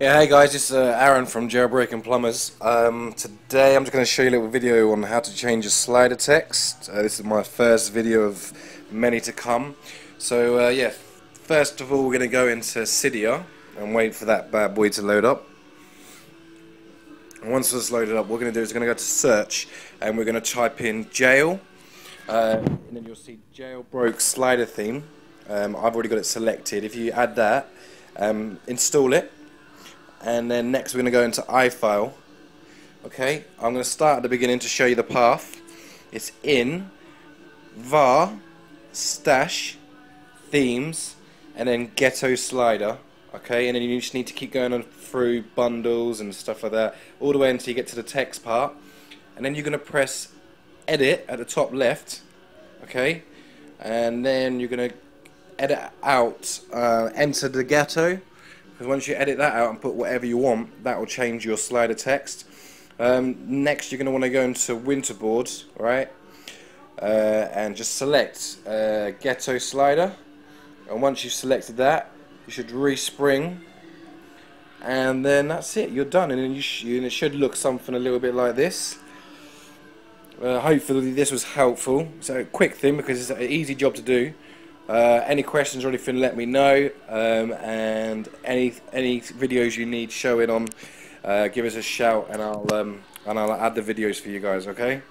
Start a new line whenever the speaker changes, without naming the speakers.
Yeah, hey guys, it's uh, Aaron from Jailbreaking Plumbers. Um, today I'm just going to show you a little video on how to change a slider text. Uh, this is my first video of many to come. So uh, yeah, first of all we're going to go into Cydia and wait for that bad boy to load up. And once it's loaded up, what we're going to do is we're going to go to search and we're going to type in jail. Uh, and then you'll see jailbroke slider theme. Um, I've already got it selected. If you add that, um, install it and then next we're going to go into iFile. Okay I'm going to start at the beginning to show you the path. It's in var stash themes and then ghetto slider. Okay and then you just need to keep going on through bundles and stuff like that all the way until you get to the text part. And then you're going to press edit at the top left. Okay and then you're going to edit out uh, enter the ghetto because once you edit that out and put whatever you want, that will change your slider text. Um, next, you're going to want to go into Winterboard, right? Uh, and just select uh, Ghetto Slider. And once you've selected that, you should respring. And then that's it, you're done. And you and it should look something a little bit like this. Uh, hopefully this was helpful. So quick thing because it's an easy job to do. Uh, any questions or anything, let me know. Um, and any any videos you need showing on, uh, give us a shout, and I'll um, and I'll add the videos for you guys. Okay.